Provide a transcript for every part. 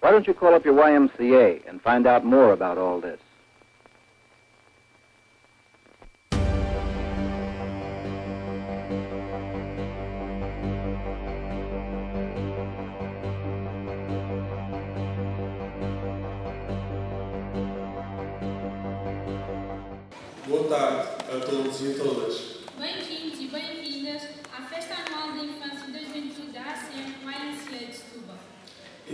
Why don't you call up your YMCA and find out more about all this? Boa tarde a todos e a todas.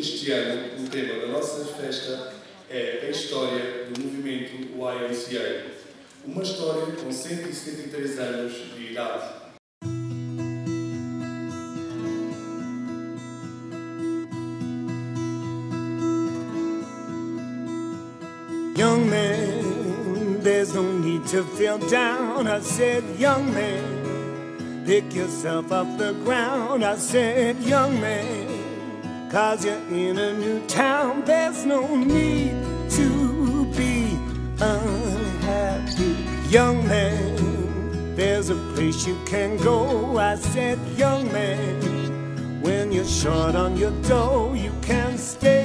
Este ano, o tema da nossa festa é a história do movimento YMCA. Uma história com 173 anos de idade. Young man, there's no need to feel down. I said, young man, pick yourself off the ground. I said, young man, cause you're in a new town. There's no need to be unhappy. Young man, there's a place you can go. I said, young man, when you're short on your dough, you can stay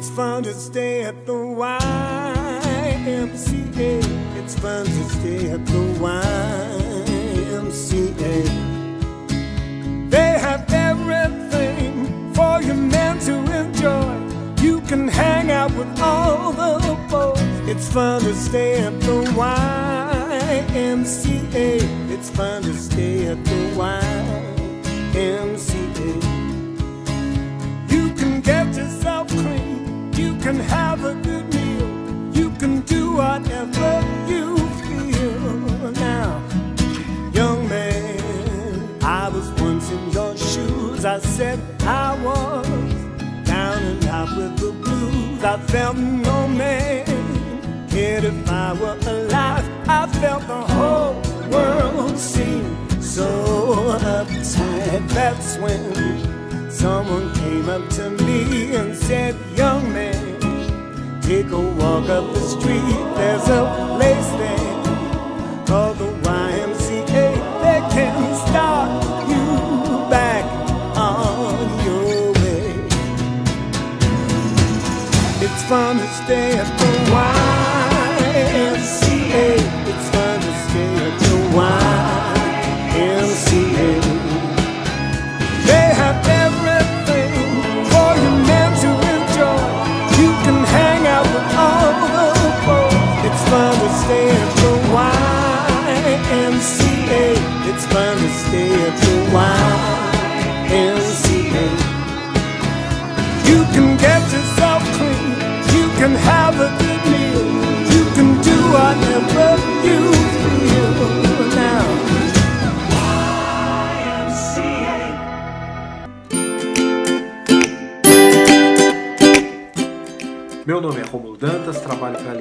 It's fun to stay at the YMCA. It's fun to stay at the YMCA. They have everything for your man to enjoy. You can hang out with all the boys. It's fun to stay at the YMCA. It's fun to stay at the YMCA. Can have a good meal. You can do whatever you feel now. Young man, I was once in your shoes. I said I was down and out with the blues. I felt no man cared if I were alive. I felt the whole world seemed so uptight. That's when someone came up to me and said, Young man, take a walk up the street. There's a place there called the YMCA that can start you back on your way. It's fun to stay at the YMCA.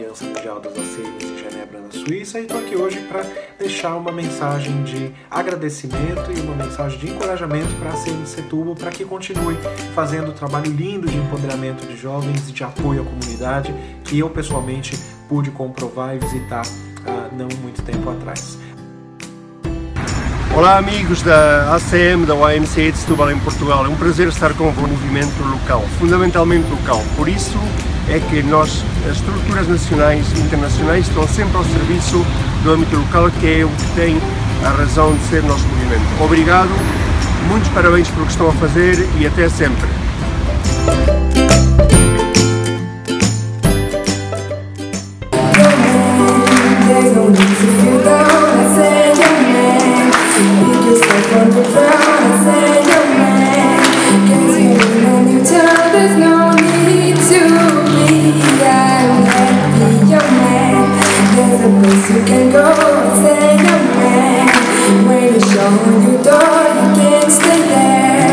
Trabalho para a Aliança Mundial das ACMs em Genebra, na Suíça, e estou aqui hoje para deixar uma mensagem de agradecimento e uma mensagem de encorajamento para a de Setúbal para que continue fazendo o trabalho lindo de empoderamento de jovens e de apoio à comunidade que eu pessoalmente pude comprovar e visitar há não muito tempo atrás. Olá amigos da ACM, da YMCA de Setúbal em Portugal. É um prazer estar com o movimento local, fundamentalmente local. Por isso é que nós, as estruturas nacionais e internacionais, estão sempre ao serviço do âmbito local, que é o que tem a razão de ser nosso movimento. Obrigado, muitos parabéns pelo que estão a fazer e até sempre. There's a place you can go. I said, young man, when you show your door, you can't stay there.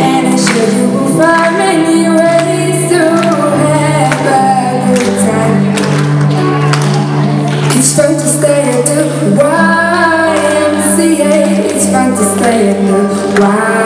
And I'm sure you will find many ways to have a good time. It's fun to stay at the YMCA. It's fun to stay at the YMCA.